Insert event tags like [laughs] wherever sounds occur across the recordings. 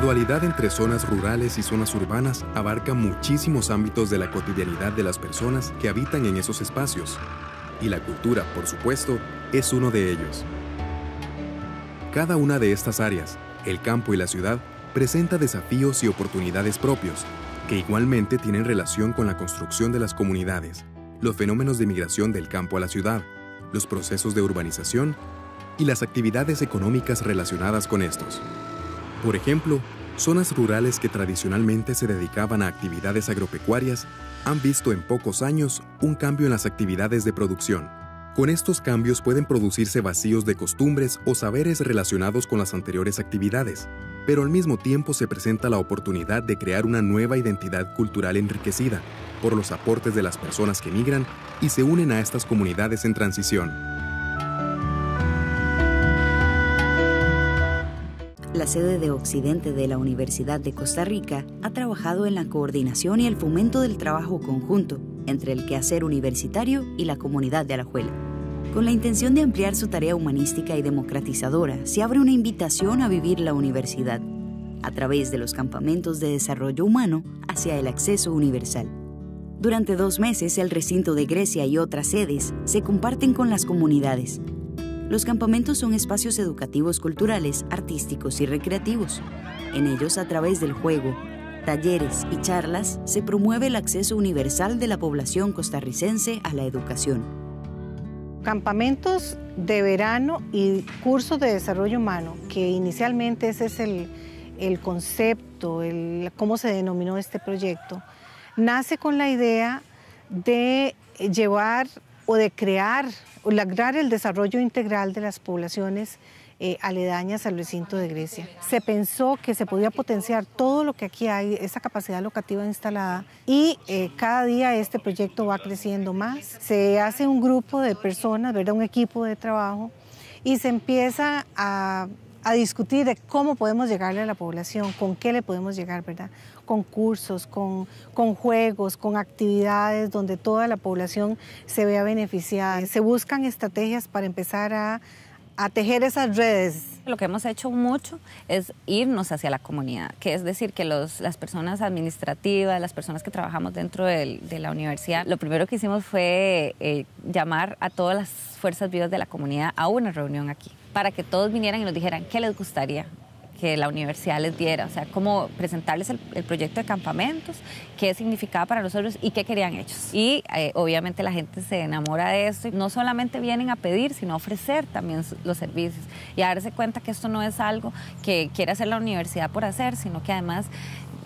dualidad entre zonas rurales y zonas urbanas abarca muchísimos ámbitos de la cotidianidad de las personas que habitan en esos espacios, y la cultura, por supuesto, es uno de ellos. Cada una de estas áreas, el campo y la ciudad, presenta desafíos y oportunidades propios, que igualmente tienen relación con la construcción de las comunidades, los fenómenos de migración del campo a la ciudad, los procesos de urbanización y las actividades económicas relacionadas con estos. Por ejemplo, zonas rurales que tradicionalmente se dedicaban a actividades agropecuarias han visto en pocos años un cambio en las actividades de producción. Con estos cambios pueden producirse vacíos de costumbres o saberes relacionados con las anteriores actividades, pero al mismo tiempo se presenta la oportunidad de crear una nueva identidad cultural enriquecida por los aportes de las personas que migran y se unen a estas comunidades en transición. La sede de Occidente de la Universidad de Costa Rica ha trabajado en la coordinación y el fomento del trabajo conjunto entre el quehacer universitario y la comunidad de Alajuela. Con la intención de ampliar su tarea humanística y democratizadora, se abre una invitación a vivir la universidad a través de los campamentos de desarrollo humano hacia el acceso universal. Durante dos meses, el recinto de Grecia y otras sedes se comparten con las comunidades, los campamentos son espacios educativos culturales, artísticos y recreativos. En ellos, a través del juego, talleres y charlas, se promueve el acceso universal de la población costarricense a la educación. Campamentos de verano y cursos de desarrollo humano, que inicialmente ese es el, concepto, el, cómo se denominó este proyecto, nace con la idea de llevar o de crear o lograr el desarrollo integral de las poblaciones eh, aledañas al recinto de Grecia. Se pensó que se podía potenciar todo lo que aquí hay, esa capacidad locativa instalada, y eh, cada día este proyecto va creciendo más. Se hace un grupo de personas, ¿verdad? un equipo de trabajo, y se empieza a a discutir de cómo podemos llegarle a la población, con qué le podemos llegar, ¿verdad? Con cursos, con, con juegos, con actividades donde toda la población se vea beneficiada. Se buscan estrategias para empezar a, a tejer esas redes. Lo que hemos hecho mucho es irnos hacia la comunidad, que es decir, que los, las personas administrativas, las personas que trabajamos dentro de la universidad, lo primero que hicimos fue eh, llamar a todas las fuerzas vivas de la comunidad a una reunión aquí para que todos vinieran y nos dijeran qué les gustaría que la universidad les diera, o sea, cómo presentarles el, proyecto de campamentos, qué significaba para nosotros y qué querían ellos. Y eh, obviamente la gente se enamora de esto y no solamente vienen a pedir, sino a ofrecer también los servicios y a darse cuenta que esto no es algo que quiere hacer la universidad por hacer, sino que además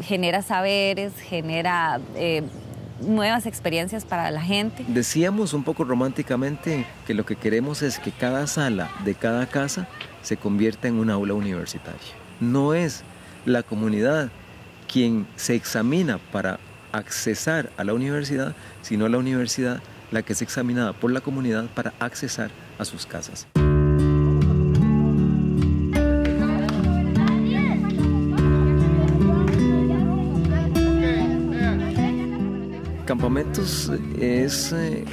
genera saberes, genera... Eh, nuevas experiencias para la gente. Decíamos un poco románticamente que lo que queremos es que cada sala de cada casa se convierta en un aula universitaria. No es la comunidad quien se examina para accesar a la universidad, sino la universidad la que es examinada por la comunidad para accesar a sus casas. Campamentos es eh,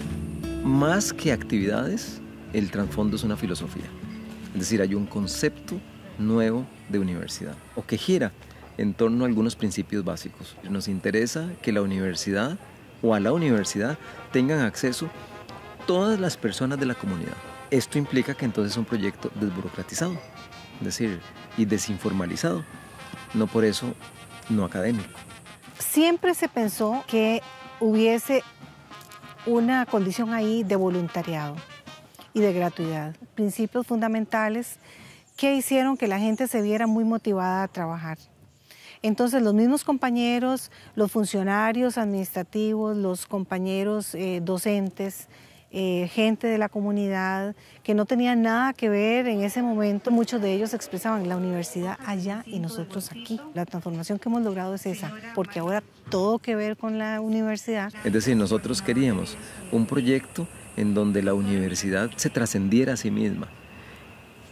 más que actividades, el trasfondo es una filosofía. Es decir, hay un concepto nuevo de universidad o que gira en torno a algunos principios básicos. Nos interesa que la universidad o a la universidad tengan acceso todas las personas de la comunidad. Esto implica que entonces es un proyecto desburocratizado, es decir, y desinformalizado, no por eso no académico. Siempre se pensó que hubiese una condición ahí de voluntariado y de gratuidad. Principios fundamentales que hicieron que la gente se viera muy motivada a trabajar. Entonces los mismos compañeros, los funcionarios administrativos, los compañeros eh, docentes, eh, gente de la comunidad que no tenía nada que ver en ese momento. Muchos de ellos expresaban la universidad allá y nosotros aquí. La transformación que hemos logrado es esa, porque ahora todo que ver con la universidad. Es decir, nosotros queríamos un proyecto en donde la universidad se trascendiera a sí misma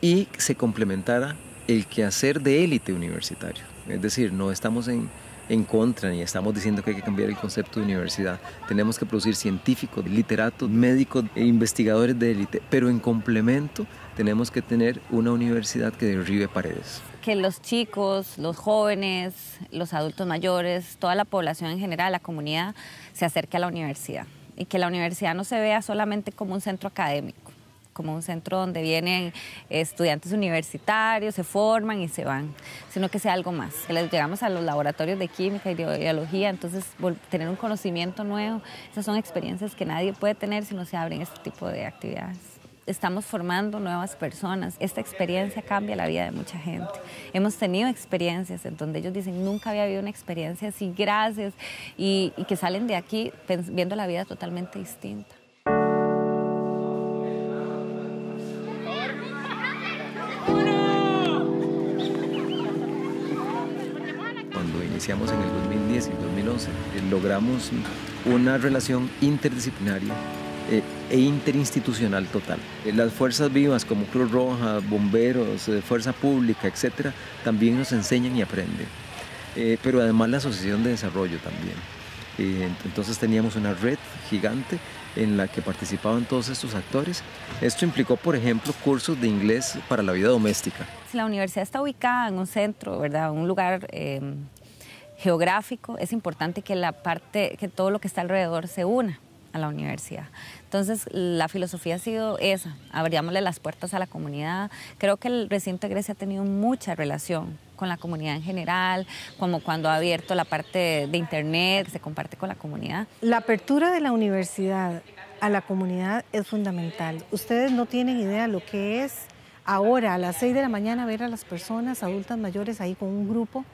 y se complementara el quehacer de élite universitario. Es decir, no estamos en en contra ni estamos diciendo que hay que cambiar el concepto de universidad. Tenemos que producir científicos, literatos, médicos e investigadores de élite, pero en complemento tenemos que tener una universidad que derribe paredes, que los chicos, los jóvenes, los adultos mayores, toda la población en general, la comunidad, se acerque a la universidad y que la universidad no se vea solamente como un centro académico, como un centro donde vienen estudiantes universitarios, se forman y se van, sino que sea algo más. Les llegamos a los laboratorios de química y de biología, entonces tener un conocimiento nuevo, esas son experiencias que nadie puede tener si no se abren este tipo de actividades estamos formando nuevas personas. Esta experiencia cambia la vida de mucha gente. Hemos tenido experiencias en donde ellos dicen, nunca había habido una experiencia así, gracias, y, que salen de aquí viendo la vida totalmente distinta. Iniciamos en el 2010 y 2011, logramos una relación interdisciplinaria eh, e interinstitucional total. Eh, las fuerzas vivas como Cruz Roja, bomberos, eh, Fuerza Pública, etcétera, también nos enseñan y aprenden. pero además la Asociación de Desarrollo también. entonces teníamos una red gigante en la que participaban todos estos actores. Esto implicó, por ejemplo, cursos de inglés para la vida doméstica. La universidad está ubicada en un centro, ¿verdad? un lugar geográfico, es importante que la parte, que todo lo que está alrededor se una a la universidad. Entonces, la filosofía ha sido esa, abríamosle las puertas a la comunidad. Creo que el recinto de Grecia ha tenido mucha relación con la comunidad en general, como cuando ha abierto la parte de internet, se comparte con la comunidad. La apertura de la universidad a la comunidad es fundamental. Ustedes no tienen idea lo que es ahora a las 6 de la mañana ver a las personas adultas mayores ahí con un grupo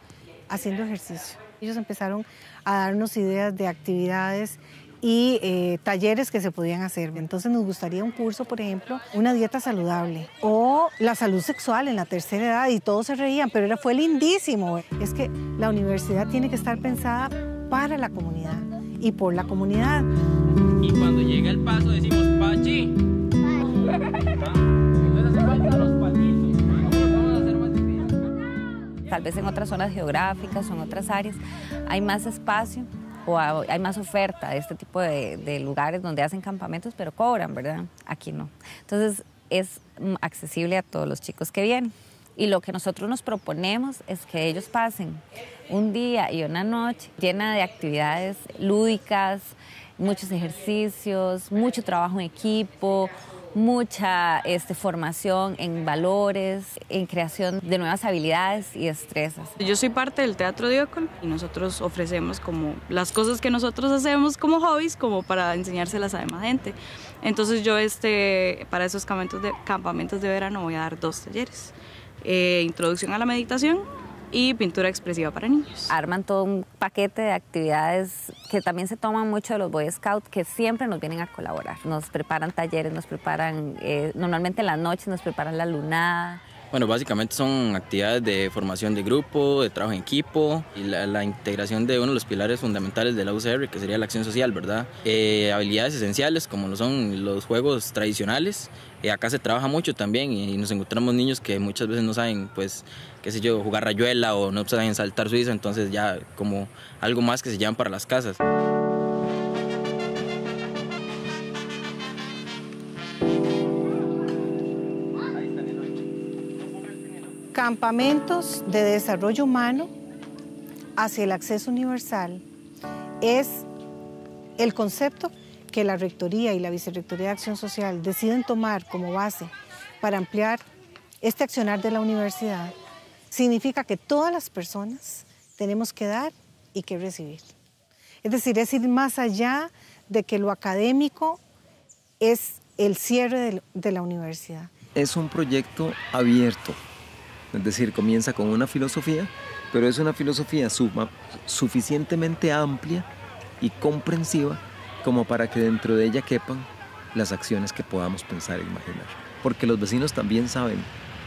haciendo ejercicio. Ellos empezaron a darnos ideas de actividades y eh, talleres que se podían hacer. Entonces nos gustaría un curso, por ejemplo, una dieta saludable o la salud sexual en la tercera edad y todos se reían, pero era, fue lindísimo. Es que la universidad tiene que estar pensada para la comunidad y por la comunidad. Tal vez en otras zonas geográficas o en otras áreas hay más espacio o hay más oferta de este tipo de, lugares donde hacen campamentos, pero cobran, ¿verdad? Aquí no. Entonces es accesible a todos los chicos que vienen. Y lo que nosotros nos proponemos es que ellos pasen un día y una noche llena de actividades lúdicas, muchos ejercicios, mucho trabajo en equipo, mucha este, formación en valores, en creación de nuevas habilidades y destrezas. Yo soy parte del Teatro Diocol y nosotros ofrecemos como las cosas que nosotros hacemos como hobbies como para enseñárselas a demás gente. Entonces yo este, para esos campamentos de, campamentos de verano voy a dar dos talleres. Eh, introducción a la meditación y pintura expresiva para niños. Arman todo un paquete de actividades que también se toman mucho de los Boy Scouts que siempre nos vienen a colaborar. Nos preparan talleres, nos preparan, eh, normalmente en las noches nos preparan la lunada. Bueno, básicamente son actividades de formación de grupo, de trabajo en equipo y la, integración de uno de los pilares fundamentales de la UCR, que sería la acción social, ¿verdad? Eh, habilidades esenciales como lo son los juegos tradicionales. Eh, acá se trabaja mucho también y nos encontramos niños que muchas veces no saben, pues, qué sé yo, jugar rayuela o no saben saltar suizo, entonces ya como algo más que se llevan para las casas. Campamentos de desarrollo humano hacia el acceso universal es el concepto que la Rectoría y la Vicerrectoría de Acción Social deciden tomar como base para ampliar este accionar de la universidad significa que todas las personas tenemos que dar y que recibir. Es decir, es ir más allá de que lo académico es el cierre de la universidad. Es un proyecto abierto, es decir, comienza con una filosofía, pero es una filosofía suficientemente amplia y comprensiva como para que dentro de ella quepan las acciones que podamos pensar e imaginar. Porque los vecinos también saben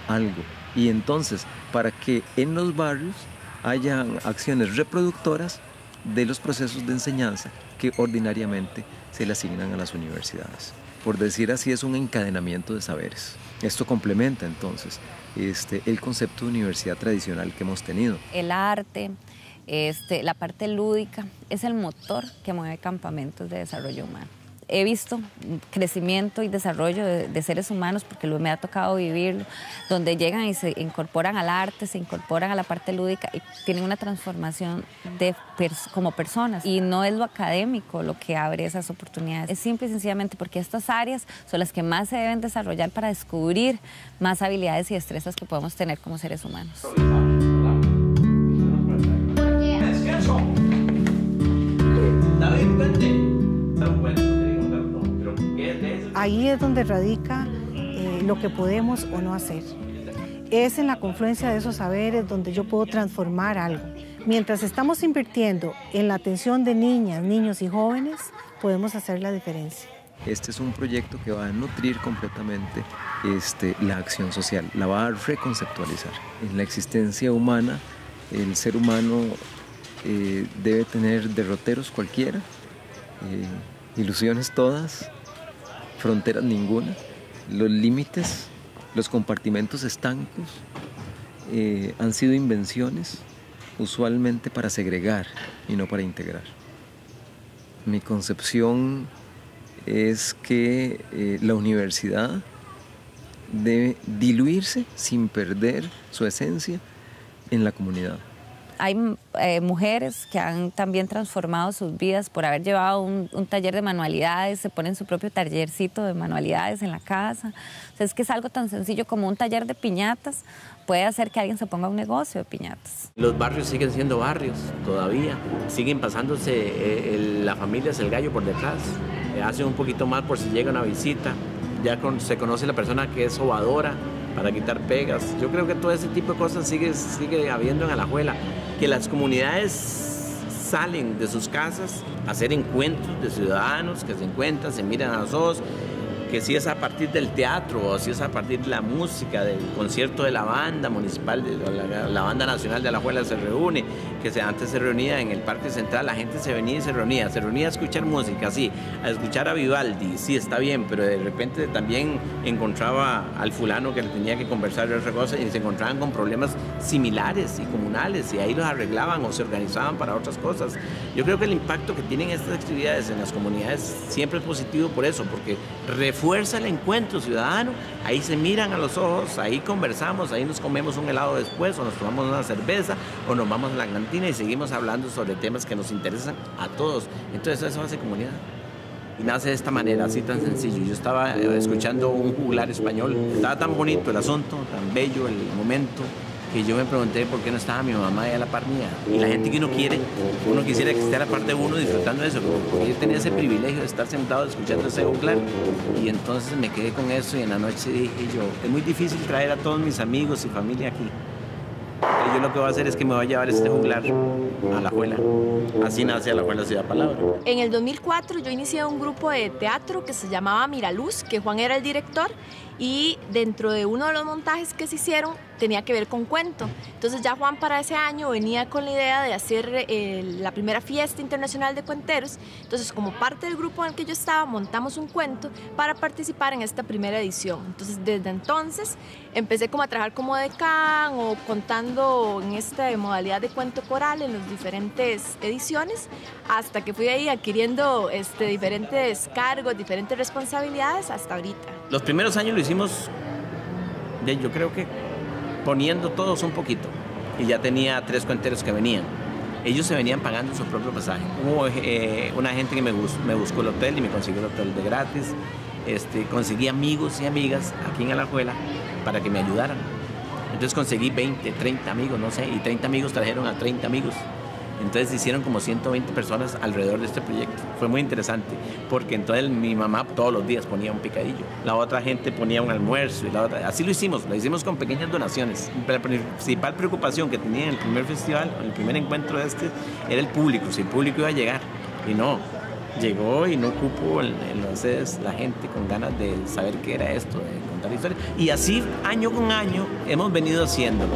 algo y entonces, para que en los barrios haya acciones reproductoras de los procesos de enseñanza que ordinariamente se le asignan a las universidades. Por decir así, es un encadenamiento de saberes. Esto complementa entonces este, el concepto de universidad tradicional que hemos tenido. El arte, este, la parte lúdica, es el motor que mueve campamentos de desarrollo humano he visto crecimiento y desarrollo de, seres humanos, porque me ha tocado vivirlo, donde llegan y se incorporan al arte, se incorporan a la parte lúdica y tienen una transformación de como personas. Y no es lo académico lo que abre esas oportunidades, es simple y sencillamente porque estas áreas son las que más se deben desarrollar para descubrir más habilidades y destrezas que podemos tener como seres humanos. Ahí es donde radica eh, lo que podemos o no hacer. Es en la confluencia de esos saberes donde yo puedo transformar algo. Mientras estamos invirtiendo en la atención de niñas, niños y jóvenes, podemos hacer la diferencia. Este es un proyecto que va a nutrir completamente este, la acción social, la va a reconceptualizar. En la existencia humana, el ser humano eh, debe tener derroteros cualquiera, eh, ilusiones todas, fronteras ninguna, los límites, los compartimentos estancos eh, han sido invenciones usualmente para segregar y no para integrar. Mi concepción es que eh, la universidad debe diluirse sin perder su esencia en la comunidad hay eh, mujeres que han también transformado sus vidas por haber llevado un, taller de manualidades, se ponen su propio tallercito de manualidades en la casa. es que es algo tan sencillo como un taller de piñatas puede hacer que alguien se ponga un negocio de piñatas. Los barrios siguen siendo barrios todavía, siguen pasándose eh, la familia es el gallo por detrás, eh, hacen un poquito más por si llega una visita, ya se conoce la persona que es sobadora para quitar pegas. Yo creo que todo ese tipo de cosas sigue, sigue habiendo en Alajuela que las comunidades salen de sus casas a hacer encuentros de ciudadanos que se encuentran, se miran a los ojos que si es a partir del teatro o si es a partir de la música, del concierto de la banda municipal, de la, banda nacional de Alajuela se reúne, que se, antes se reunía en el Parque Central, la gente se venía y se reunía, se reunía a escuchar música, sí, a escuchar a Vivaldi, sí, está bien, pero de repente también encontraba al fulano que le tenía que conversar de otra cosa y se encontraban con problemas similares y comunales y ahí los arreglaban o se organizaban para otras cosas. Yo creo que el impacto que tienen estas actividades en las comunidades siempre es positivo por eso, porque refuerza fuerza el encuentro ciudadano, ahí se miran a los ojos, ahí conversamos, ahí nos comemos un helado después o nos tomamos una cerveza o nos vamos a la cantina y seguimos hablando sobre temas que nos interesan a todos. Entonces eso hace comunidad. Y nace de esta manera, así tan sencillo. Yo estaba eh, escuchando un juglar español, estaba tan bonito el asunto, tan bello el momento, que yo me pregunté por qué no estaba mi mamá ahí a la par mía. Y la gente que uno quiere, uno quisiera que esté a la par de uno disfrutando de eso, porque yo tenía ese privilegio de estar sentado escuchando ese juglar. Y entonces me quedé con eso y en la noche dije yo, es muy difícil traer a todos mis amigos y familia aquí yo lo que voy a hacer es que me voy a llevar este juglar a la Juela. Así nace a la Juela Ciudad Palabra. En el 2004 yo inicié un grupo de teatro que se llamaba Miraluz, que Juan era el director, y dentro de uno de los montajes que se hicieron tenía que ver con cuento. Entonces ya Juan para ese año venía con la idea de hacer eh, la primera fiesta internacional de cuenteros. Entonces como parte del grupo en el que yo estaba montamos un cuento para participar en esta primera edición. Entonces desde entonces empecé como a trabajar como decán o contando en esta modalidad de cuento coral en las diferentes ediciones hasta que fui ahí adquiriendo este, diferentes cargos, diferentes responsabilidades hasta ahorita. Los primeros años lo hicimos, yo creo que poniendo todos un poquito. Y ya tenía tres cuenteros que venían. Ellos se venían pagando su propio pasaje. Hubo eh, una gente que me, me, buscó el hotel y me consiguió el hotel de gratis. Este, conseguí amigos y amigas aquí en Alajuela para que me ayudaran. Entonces conseguí 20, 30 amigos, no sé, y 30 amigos trajeron a 30 amigos. Entonces hicieron como 120 personas alrededor de este proyecto. Fue muy interesante porque entonces mi mamá todos los días ponía un picadillo, la otra gente ponía un almuerzo y la otra. Así lo hicimos, lo hicimos con pequeñas donaciones. La principal preocupación que tenía en el primer festival, en el primer encuentro de este, era el público, si el público iba a llegar. Y no, llegó y no cupo entonces la gente con ganas de saber qué era esto, de contar historias. Y así año con año hemos venido haciéndolo.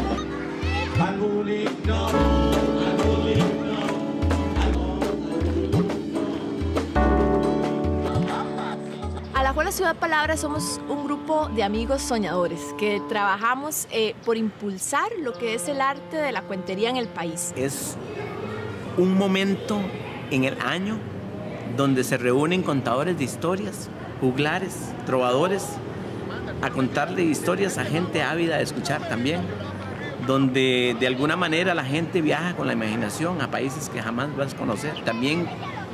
La Ciudad Palabra somos un grupo de amigos soñadores que trabajamos eh, por impulsar lo que es el arte de la cuentería en el país. Es un momento en el año donde se reúnen contadores de historias, juglares, trovadores, a contarle historias a gente ávida de escuchar también, donde de alguna manera la gente viaja con la imaginación a países que jamás vas a conocer. También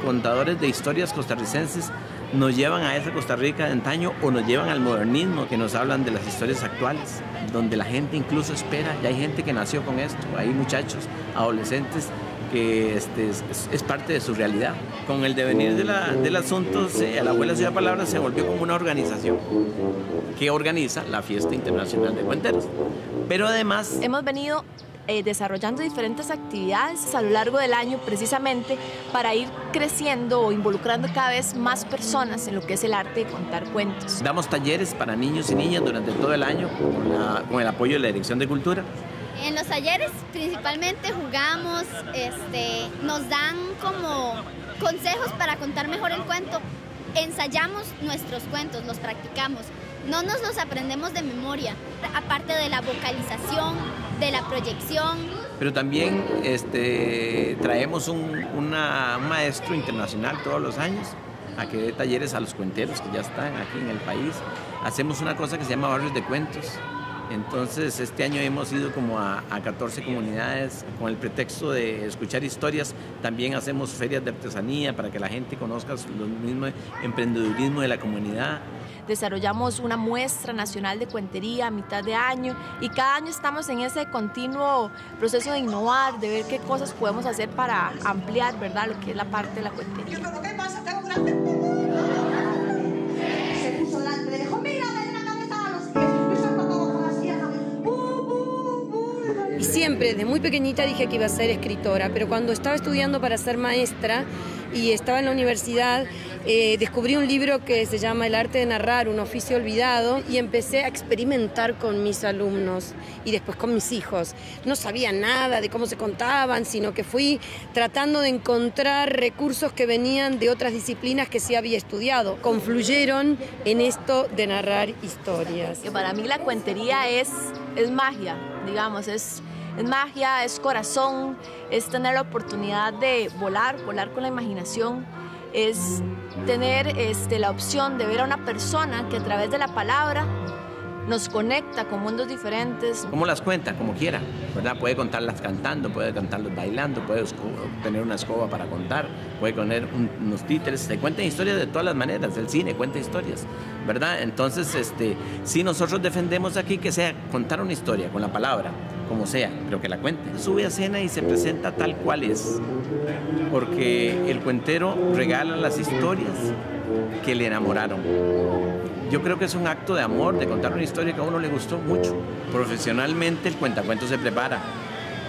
contadores de historias costarricenses nos llevan a esa Costa Rica de antaño o nos llevan al modernismo, que nos hablan de las historias actuales, donde la gente incluso espera, y hay gente que nació con esto, hay muchachos, adolescentes que este, es, parte de su realidad. Con el devenir de la, del asunto, se, la Abuela Ciudad Palabra se volvió como una organización que organiza la Fiesta Internacional de Cuenteros. Pero además... Hemos venido eh, desarrollando diferentes actividades a lo largo del año precisamente para ir creciendo o involucrando cada vez más personas en lo que es el arte de contar cuentos. Damos talleres para niños y niñas durante todo el año con, el apoyo de la Dirección de Cultura. En los talleres principalmente jugamos, este, nos dan como consejos para contar mejor el cuento. Ensayamos nuestros cuentos, los practicamos. No nos los aprendemos de memoria, aparte de la vocalización, de la proyección. Pero también este, traemos un, maestro internacional todos los años a que dé talleres a los cuenteros que ya están aquí en el país. Hacemos una cosa que se llama barrios de cuentos. Entonces, este año hemos ido como a, a, 14 comunidades con el pretexto de escuchar historias. También hacemos ferias de artesanía para que la gente conozca el mismo emprendedurismo de la comunidad desarrollamos una muestra nacional de cuentería a mitad de año y cada año estamos en ese continuo proceso de innovar, de ver qué cosas podemos hacer para ampliar, ¿verdad?, lo que es la parte de la cuentería. Y siempre, desde muy pequeñita dije que iba a ser escritora, pero cuando estaba estudiando para ser maestra y estaba en la universidad, eh, descubrí un libro que se llama El arte de narrar, un oficio olvidado, y empecé a experimentar con mis alumnos y después con mis hijos. No sabía nada de cómo se contaban, sino que fui tratando de encontrar recursos que venían de otras disciplinas que sí había estudiado. Confluyeron en esto de narrar historias. Que para mí la cuentería es, es magia, digamos, es es magia, es corazón, es tener la oportunidad de volar, volar con la imaginación es tener este, la opción de ver a una persona que a través de la palabra nos conecta con mundos diferentes. Como las cuenta, como quiera, ¿verdad? Puede contarlas cantando, puede contarlas bailando, puede tener una escoba para contar, puede poner unos títeres, se cuentan historias de todas las maneras, el cine cuenta historias, ¿verdad? Entonces, este, si nosotros defendemos aquí que sea contar una historia con la palabra, como sea, pero que la cuente. Sube a escena y se presenta tal cual es, porque el cuentero regala las historias que le enamoraron. Yo creo que es un acto de amor, de contar una historia que a uno le gustó mucho. Profesionalmente el cuentacuento se prepara,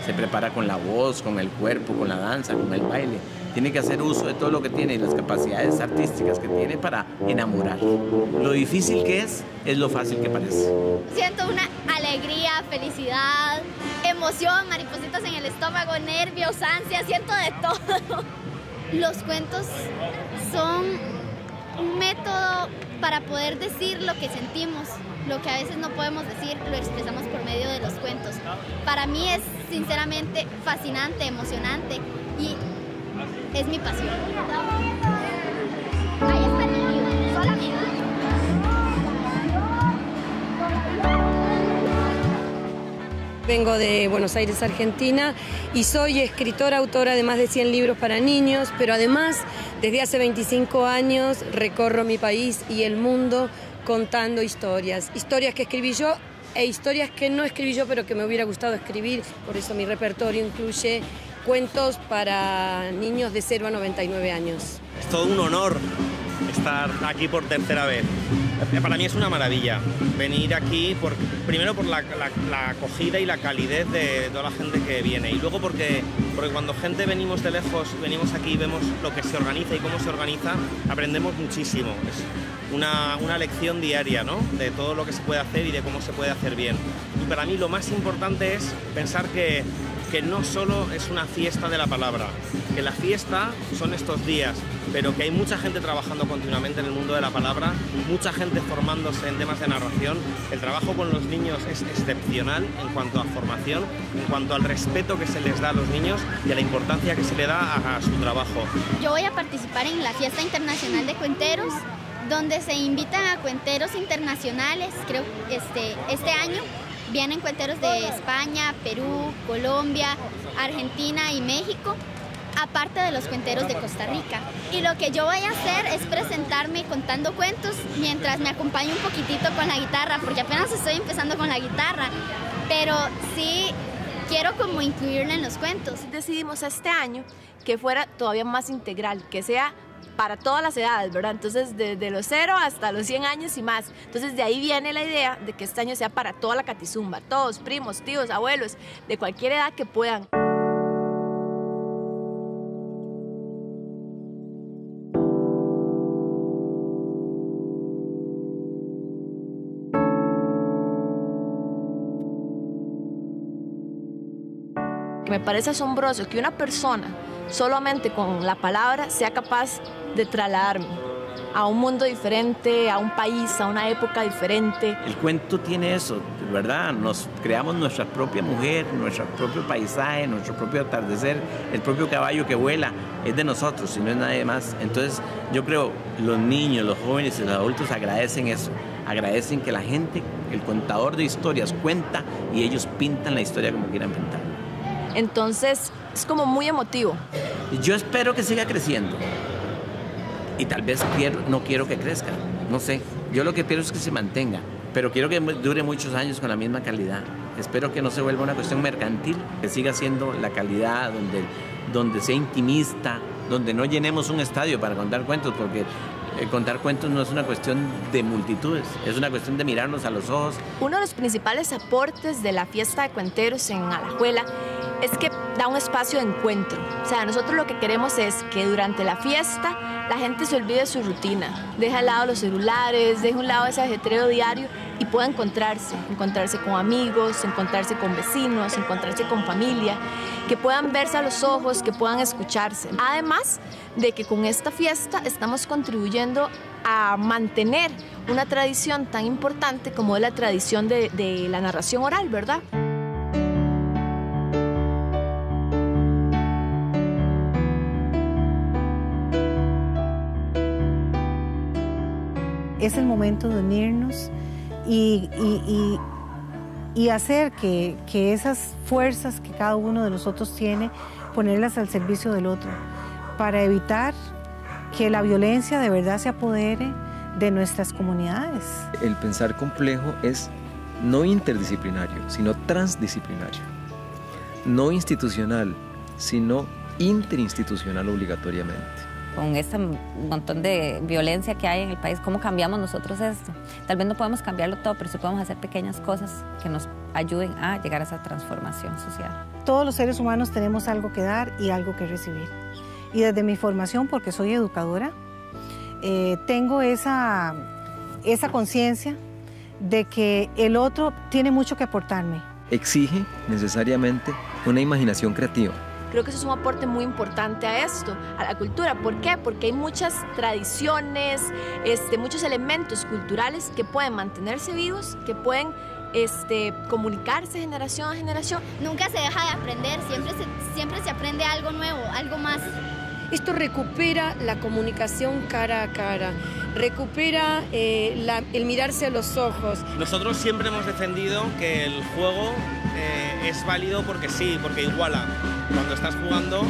se prepara con la voz, con el cuerpo, con la danza, con el baile. Tiene que hacer uso de todo lo que tiene y las capacidades artísticas que tiene para enamorar. Lo difícil que es, es lo fácil que parece. Siento una alegría, felicidad, emoción, maripositas en el estómago, nervios, ansia, siento de todo. [laughs] Los cuentos son para poder decir lo que sentimos, lo que a veces no podemos decir, lo expresamos por medio de los cuentos. Para mí es sinceramente fascinante, emocionante y es mi pasión. Vengo de Buenos Aires, Argentina, y soy escritora, autora de más de 100 libros para niños, pero además desde hace 25 años recorro mi país y el mundo contando historias, historias que escribí yo e historias que no escribí yo, pero que me hubiera gustado escribir, por eso mi repertorio incluye cuentos para niños de 0 a 99 años. Es todo un honor estar aquí por tercera vez. Para mí es una maravilla venir aquí, primero por la, acogida y la calidez de toda la gente que viene y luego porque, porque cuando gente venimos de lejos, venimos aquí y vemos lo que se organiza y cómo se organiza, aprendemos muchísimo. Es una, una lección diaria ¿no? de todo lo que se puede hacer y de cómo se puede hacer bien. Y para mí lo más importante es pensar que que no solo es una fiesta de la palabra, que la fiesta son estos días, pero que hay mucha gente trabajando continuamente en el mundo de la palabra, mucha gente formándose en temas de narración. El trabajo con los niños es excepcional en cuanto a formación, en cuanto al respeto que se les da a los niños y a la importancia que se le da a, su trabajo. Yo voy a participar en la Fiesta Internacional de Cuenteros donde se invitan a cuenteros internacionales, creo este, este año vienen cuenteros de España, Perú, Colombia, Argentina y México, aparte de los cuenteros de Costa Rica. Y lo que yo voy a hacer es presentarme contando cuentos mientras me acompaño un poquitito con la guitarra, porque apenas estoy empezando con la guitarra, pero sí quiero como incluirla en los cuentos. Decidimos este año que fuera todavía más integral, que sea para todas las edades, ¿verdad? Entonces, desde los 0 hasta los 100 años y más. Entonces, de ahí viene la idea de que este año sea para toda la catizumba, todos, primos, tíos, abuelos, de cualquier edad que puedan. Me parece asombroso que una persona solamente con la palabra sea capaz de trasladarme a un mundo diferente, a un país, a una época diferente. El cuento tiene eso, ¿verdad? Nos creamos nuestra propia mujer, nuestro propio paisaje, nuestro propio atardecer, el propio caballo que vuela, es de nosotros y no es nadie más. Entonces yo creo los niños, los jóvenes y los adultos agradecen eso, agradecen que la gente, el contador de historias cuenta y ellos pintan la historia como quieran pintar. Entonces es como muy emotivo. Yo espero que siga creciendo y tal vez no quiero que crezca, no sé. Yo lo que quiero es que se mantenga, pero quiero que dure muchos años con la misma calidad. Espero que no se vuelva una cuestión mercantil, que siga siendo la calidad donde, donde sea intimista, donde no llenemos un estadio para contar cuentos, porque eh, contar cuentos no es una cuestión de multitudes, es una cuestión de mirarnos a los ojos. Uno de los principales aportes de la fiesta de cuenteros en Alajuela es que da un espacio de encuentro. O sea, nosotros lo que queremos es que durante la fiesta la gente se olvide de su rutina, deja al lado los celulares, deja a un lado ese ajetreo diario y pueda encontrarse, encontrarse con amigos, encontrarse con vecinos, encontrarse con familia, que puedan verse a los ojos, que puedan escucharse. Además de que con esta fiesta estamos contribuyendo a mantener una tradición tan importante como es la tradición de, de la narración oral, ¿verdad? Es el momento de unirnos y, y, hacer que, que, esas fuerzas que cada uno de nosotros tiene, ponerlas al servicio del otro, para evitar que la violencia de verdad se apodere de nuestras comunidades. El pensar complejo es no interdisciplinario, sino transdisciplinario. No institucional, sino interinstitucional obligatoriamente con este montón de violencia que hay en el país, ¿cómo cambiamos nosotros esto? Tal vez no podemos cambiarlo todo, pero sí podemos hacer pequeñas cosas que nos ayuden a llegar a esa transformación social. Todos los seres humanos tenemos algo que dar y algo que recibir. Y desde mi formación, porque soy educadora, eh, tengo esa, esa conciencia de que el otro tiene mucho que aportarme. Exige necesariamente una imaginación creativa Creo que eso es un aporte muy importante a esto, a la cultura. ¿Por qué? Porque hay muchas tradiciones, este, muchos elementos culturales que pueden mantenerse vivos, que pueden este, comunicarse generación a generación. Nunca se deja de aprender, siempre se, siempre se aprende algo nuevo, algo más. Esto recupera la comunicación cara a cara, recupera eh, el mirarse a los ojos. Nosotros siempre hemos defendido que el juego eh, es válido porque sí, porque iguala. Cuando estás jugando,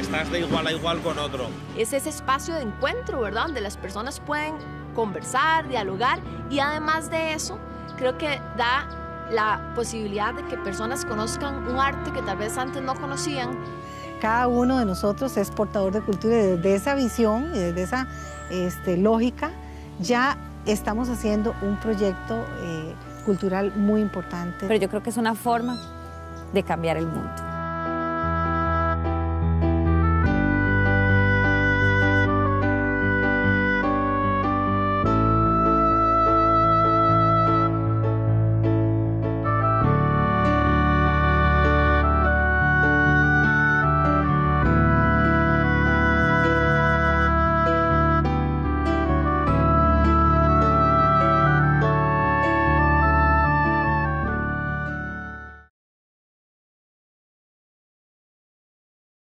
estás de igual a igual con otro. Es ese espacio de encuentro, ¿verdad? Donde las personas pueden conversar, dialogar y además de eso, creo que da la posibilidad de que personas conozcan un arte que tal vez antes no conocían. Cada uno de nosotros es portador de cultura y desde esa visión y desde esa este, lógica ya estamos haciendo un proyecto eh, cultural muy importante. Pero yo creo que es una forma de cambiar el mundo.